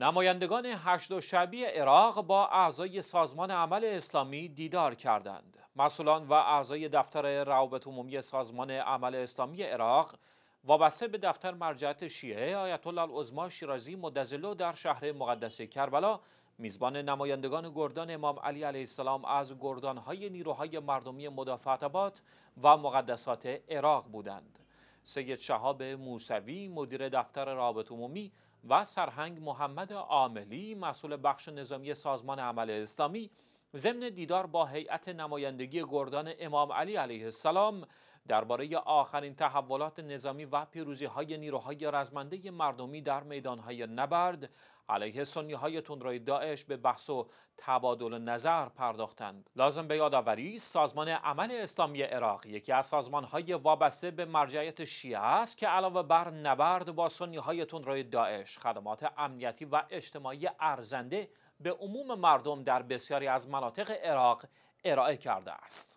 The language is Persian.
نمایندگان هشت شبی عراق با اعضای سازمان عمل اسلامی دیدار کردند. مسئولان و اعضای دفتر روابط عمومی سازمان عمل اسلامی عراق وابسته به دفتر مرجعیت شیعه آیت الله العظما شیرازی مدزلو در شهر مقدس کربلا میزبان نمایندگان گردان امام علی علیه السلام از گردانهای نیروهای مردمی مدافعت و مقدسات عراق بودند. سید شهاب موسوی مدیر دفتر رابط عمومی و سرهنگ محمد عاملی مسئول بخش نظامی سازمان عمل اسلامی ضمن دیدار با هیئت نمایندگی گردان امام علی علیه السلام درباره آخرین تحولات نظامی و پیروزی های نیروهای رزمنده مردمی در های نبرد علیه سنی های تندروی داعش به بحث و تبادل نظر پرداختند. لازم به یادآوری سازمان عمل اسلامی عراق یکی از سازمان های وابسته به مرجعیت شیعه است که علاوه بر نبرد با سنی های تندروی داعش خدمات امنیتی و اجتماعی ارزنده به عموم مردم در بسیاری از مناطق عراق ارائه کرده است.